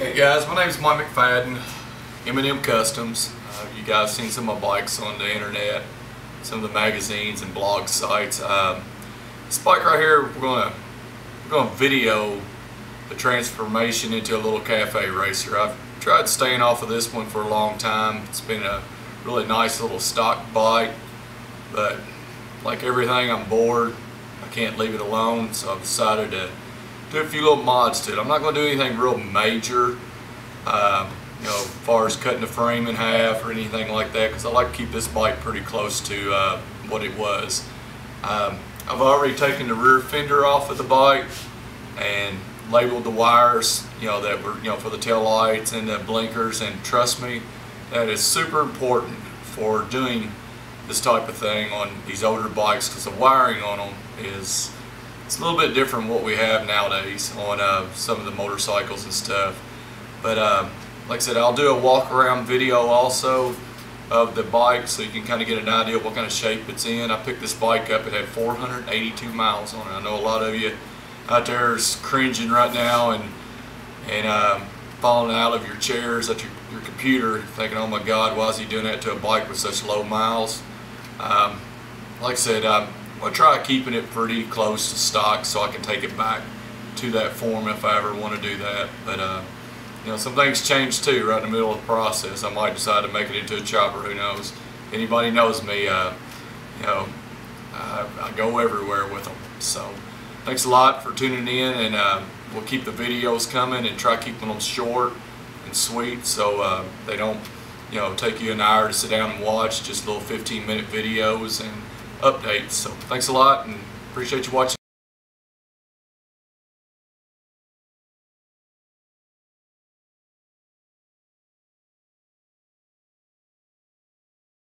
Hey guys, my name is Mike McFadden, M&M Customs. Uh, you guys seen some of my bikes on the internet, some of the magazines and blog sites. Um, this bike right here, we're gonna we're gonna video the transformation into a little cafe racer. I've tried staying off of this one for a long time. It's been a really nice little stock bike, but like everything, I'm bored. I can't leave it alone, so I've decided to do a few little mods to it. I'm not going to do anything real major, um, you know, as far as cutting the frame in half or anything like that, because I like to keep this bike pretty close to uh, what it was. Um, I've already taken the rear fender off of the bike and labeled the wires, you know, that were, you know, for the tail lights and the blinkers, and trust me, that is super important for doing this type of thing on these older bikes because the wiring on them is it's a little bit different what we have nowadays on uh, some of the motorcycles and stuff. But um, like I said, I'll do a walk around video also of the bike so you can kind of get an idea of what kind of shape it's in. I picked this bike up, it had 482 miles on it. I know a lot of you out there is cringing right now and and um, falling out of your chairs at your, your computer thinking, oh my God, why is he doing that to a bike with such low miles? Um, like I said, I'm to try keeping it pretty close to stock so I can take it back to that form if I ever want to do that. But, uh, you know, some things change too right in the middle of the process. I might decide to make it into a chopper, who knows. Anybody knows me, uh, you know, I, I, go everywhere with them. So, thanks a lot for tuning in and uh, we'll keep the videos coming and try keeping them short and sweet so uh, they don't you know, take you an hour to sit down and watch just little 15 minute videos and updates. So thanks a lot and appreciate you watching.